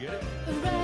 Get it?